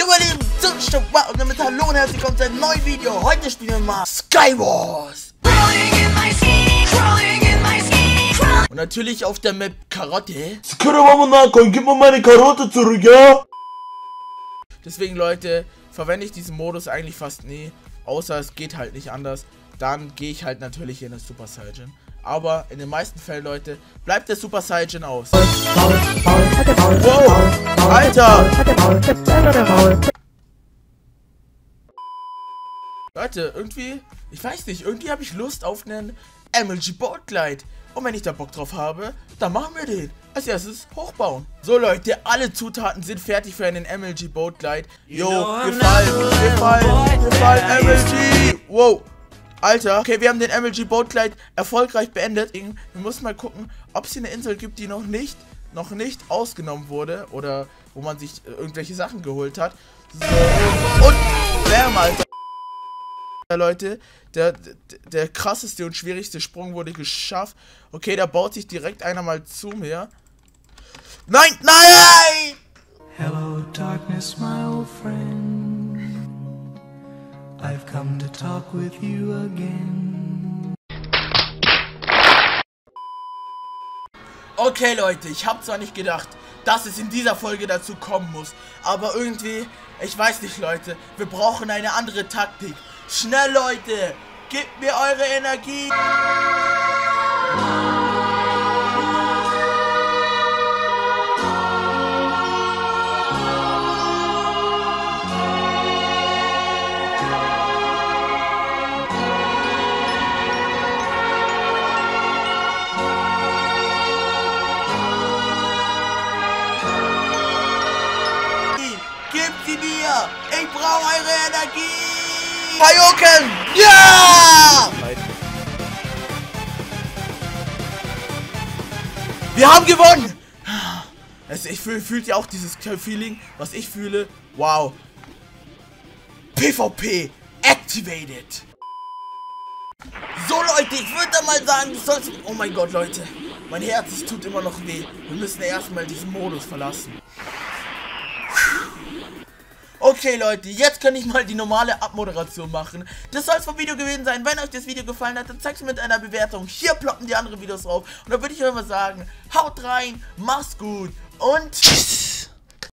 Jo meine Lieben, Zustand und damit hallo und herzlich willkommen zu einem neuen Video. Heute spielen wir mal Skywars. Und natürlich auf der Map Karotte. Gib mir meine Karotte zurück, ja? Deswegen Leute, verwende ich diesen Modus eigentlich fast nie. Außer es geht halt nicht anders. Dann gehe ich halt natürlich in den Super Saiyan. Aber in den meisten Fällen, Leute, bleibt der Super Saiyan aus. Wow, Alter! Leute, irgendwie, ich weiß nicht, irgendwie habe ich Lust auf einen MLG Boat Glide. Und wenn ich da Bock drauf habe, dann machen wir den. Als erstes hochbauen. So Leute, alle Zutaten sind fertig für einen MLG Boat Glide. Jo, gefallen, gefallen, gefallen, MLG. Wow. Alter, okay, wir haben den MLG Boat Glide erfolgreich beendet. Wir müssen mal gucken, ob es hier eine Insel gibt, die noch nicht, noch nicht ausgenommen wurde. Oder wo man sich äh, irgendwelche Sachen geholt hat. So, und bam, Alter. Leute, der, der krasseste und schwierigste Sprung wurde geschafft. Okay, da baut sich direkt einer mal zu mir. Nein, nein! Hello, darkness, my old friend. I've come to talk with you again. Okay, Leute, ich habe zwar nicht gedacht, dass es in dieser Folge dazu kommen muss, aber irgendwie, ich weiß nicht, Leute, wir brauchen eine andere Taktik. Schnell, Leute, gebt mir eure Energie. Mir! Ich brauche eure Energie! Bayoken! Ja! Wir haben gewonnen! Also ich fühl, fühlt ihr auch dieses Feeling, was ich fühle? Wow. PvP activated. So Leute, ich würde mal sagen, du sollst... Oh mein Gott, Leute. Mein Herz, es tut immer noch weh. Wir müssen erstmal diesen Modus verlassen. Okay, Leute, jetzt kann ich mal die normale Abmoderation machen. Das soll es vom Video gewesen sein. Wenn euch das Video gefallen hat, dann zeigt es mit einer Bewertung. Hier ploppen die anderen Videos drauf. Und dann würde ich immer sagen, haut rein, macht's gut und...